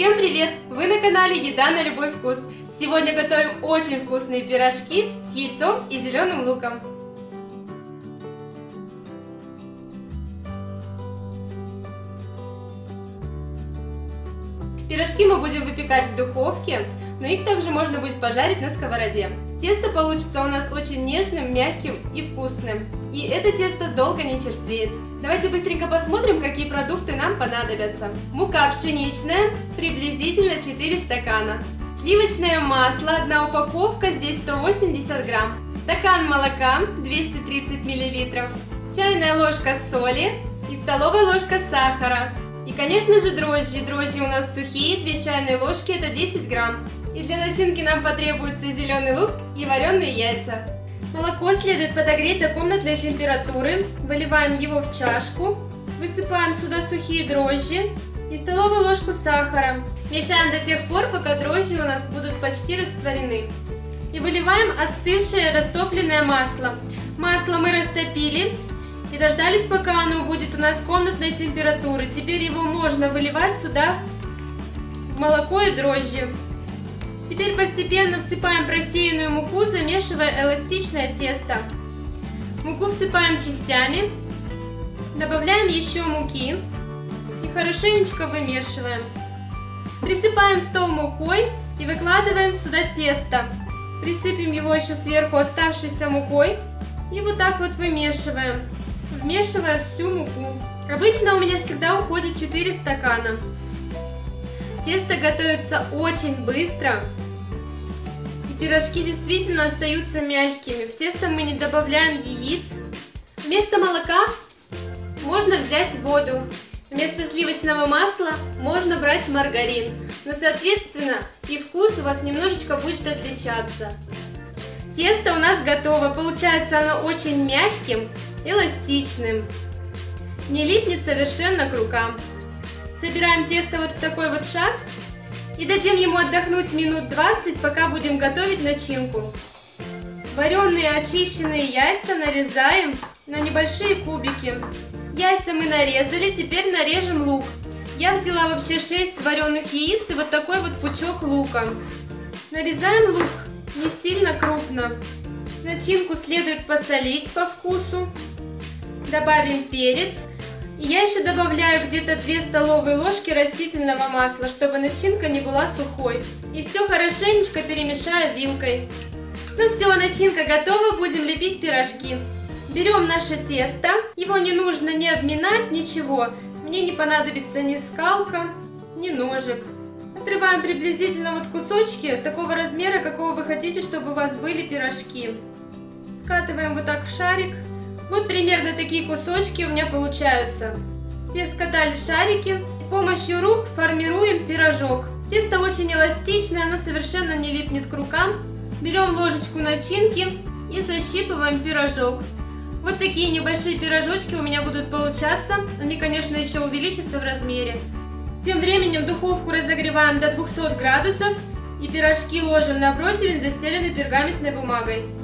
Всем привет! Вы на канале Еда на любой вкус. Сегодня готовим очень вкусные пирожки с яйцом и зеленым луком. Пирожки мы будем выпекать в духовке, но их также можно будет пожарить на сковороде. Тесто получится у нас очень нежным, мягким и вкусным. И это тесто долго не черствеет. Давайте быстренько посмотрим, какие продукты нам понадобятся. Мука пшеничная, приблизительно 4 стакана. Сливочное масло, одна упаковка, здесь 180 грамм. Стакан молока, 230 миллилитров. Чайная ложка соли и столовая ложка сахара. И, конечно же, дрожжи. Дрожжи у нас сухие, 2 чайные ложки, это 10 грамм. И для начинки нам потребуется зеленый лук и вареные яйца. Молоко следует подогреть до комнатной температуры. Выливаем его в чашку. Высыпаем сюда сухие дрожжи и столовую ложку сахара. Мешаем до тех пор, пока дрожжи у нас будут почти растворены. И выливаем остывшее растопленное масло. Масло мы растопили и дождались, пока оно будет у нас комнатной температуры. Теперь его можно выливать сюда в молоко и дрожжи. Теперь постепенно всыпаем просеянную муку, замешивая эластичное тесто. Муку всыпаем частями, добавляем еще муки и хорошенечко вымешиваем. Присыпаем стол мукой и выкладываем сюда тесто. Присыпем его еще сверху оставшейся мукой и вот так вот вымешиваем, вмешивая всю муку. Обычно у меня всегда уходит 4 стакана. Тесто готовится очень быстро. И пирожки действительно остаются мягкими. В тесто мы не добавляем яиц. Вместо молока можно взять воду. Вместо сливочного масла можно брать маргарин. Но, соответственно, и вкус у вас немножечко будет отличаться. Тесто у нас готово. Получается оно очень мягким, эластичным. Не липнет совершенно к рукам. Собираем тесто вот в такой вот шар и дадим ему отдохнуть минут 20, пока будем готовить начинку. Вареные очищенные яйца нарезаем на небольшие кубики. Яйца мы нарезали, теперь нарежем лук. Я взяла вообще 6 вареных яиц и вот такой вот пучок лука. Нарезаем лук не сильно крупно. Начинку следует посолить по вкусу. Добавим перец. Я еще добавляю где-то 2 столовые ложки растительного масла, чтобы начинка не была сухой. И все хорошенечко перемешаю вилкой. Ну все, начинка готова, будем лепить пирожки. Берем наше тесто, его не нужно ни обминать, ничего. Мне не понадобится ни скалка, ни ножик. Отрываем приблизительно вот кусочки такого размера, какого вы хотите, чтобы у вас были пирожки. Скатываем вот так в шарик. Вот примерно такие кусочки у меня получаются. Все скатали шарики. С помощью рук формируем пирожок. Тесто очень эластичное, оно совершенно не липнет к рукам. Берем ложечку начинки и защипываем пирожок. Вот такие небольшие пирожочки у меня будут получаться. Они, конечно, еще увеличатся в размере. Тем временем духовку разогреваем до 200 градусов и пирожки ложим на противень, застеленный пергаментной бумагой.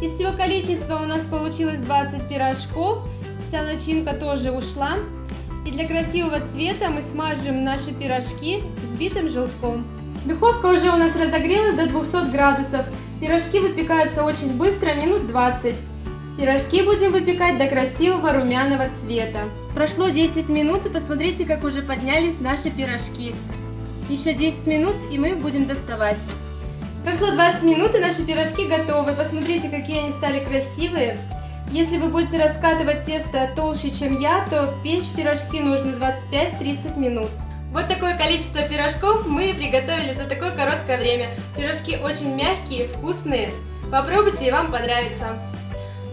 Из всего количества у нас получилось 20 пирожков. Вся начинка тоже ушла. И для красивого цвета мы смажем наши пирожки взбитым желтком. Духовка уже у нас разогрелась до 200 градусов. Пирожки выпекаются очень быстро, минут 20. Пирожки будем выпекать до красивого румяного цвета. Прошло 10 минут и посмотрите, как уже поднялись наши пирожки. Еще 10 минут и мы их будем доставать. Прошло 20 минут и наши пирожки готовы. Посмотрите, какие они стали красивые. Если вы будете раскатывать тесто толще, чем я, то печь пирожки нужно 25-30 минут. Вот такое количество пирожков мы приготовили за такое короткое время. Пирожки очень мягкие, вкусные. Попробуйте и вам понравится.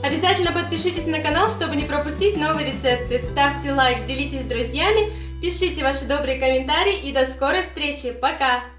Обязательно подпишитесь на канал, чтобы не пропустить новые рецепты. Ставьте лайк, делитесь с друзьями, пишите ваши добрые комментарии и до скорой встречи. Пока!